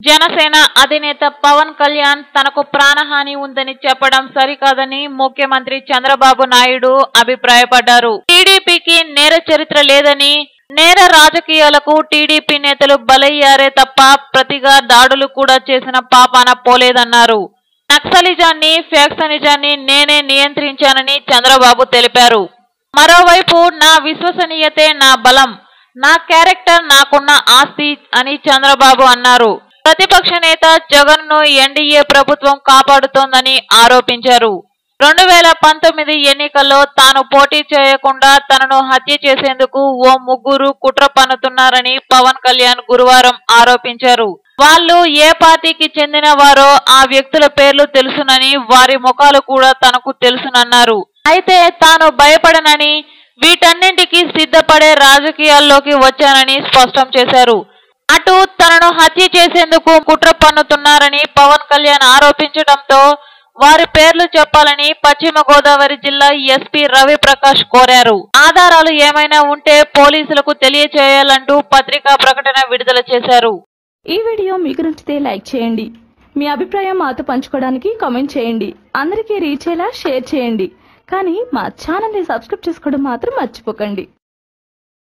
జనసేన అధినేత పవన్ కళ్యాణ్ తనకు ప్రాణహాని ఉందని చెప్పడం సరికాదని ముఖ్యమంత్రి చంద్రబాబు నాయుడు అభిప్రాయపడ్డారు. టీడీపీకి నేర చరిత్ర లేదని నేర రాజకీయాలకు టీడీపీ నేతలు బలయ్యారే తప్ప ప్రతిగా దాడులు కూడా చేసిన పాపాన పోలేదన్నారు. నక్సలిజాన్ని ఫ్యాక్సనిజాన్ని నేనే నియంత్రించానని చంద్రబాబు తెలిపారు. మరోవైపు నా విశ్వసనీయతే నా బలం నా క్యారెక్టర్ నాకున్న ఆస్తి అని చంద్రబాబు అన్నారు. ప్రతిపక్ష నేత జగన్ను ఎన్డీఏ ప్రభుత్వం కాపాడుతోందని ఆరోపించారు. రెండు వేల పంతొమ్మిది ఎన్నికల్లో తాను పోటీ చేయకుండా తనను హత్య చేసేందుకు ఓ ముగ్గురు కుట్ర పన్నుతున్నారని పవన్ కళ్యాణ్ గురువారం ఆరోపించారు. వాళ్ళు ఏ పార్టీకి చెందిన వారో ఆ వ్యక్తుల పేర్లు తెలుసునని వారి ముఖాలు కూడా తనకు తెలుసునన్నారు. అయితే తాను భయపడనని వీటన్నింటికి సిద్ధపడే రాజకీయాల్లోకి వచ్చానని స్పష్టం చేశారు. అటు తనను హత్య చేసేందుకు కుట్ర పన్నుతున్నారని పవన్ కళ్యాణ్ ఆరోపించడంతో వారి పేర్లు చెప్పాలని పశ్చిమ గోదావరి జిల్లా ఎస్పీ రవి ప్రకాష్ కోరారు. ఆధారాలు ఏమైనా ఉంటే పోలీసులకు తెలియచేయాలంటూ పత్రికా ప్రకటన విడుదల చేశారు. ఈ వీడియో మీకు నచ్చితే లైక్ చేయండి. మీ అభిప్రాయం మాతో పంచుకోవడానికి కామెంట్ చేయండి. అందరికీ రీచ్ అయ్యేలా షేర్ చేయండి. కానీ మా ఛానల్ని సబ్స్క్రైబ్ చేసుకోవడం మాత్రం మర్చిపోకండి.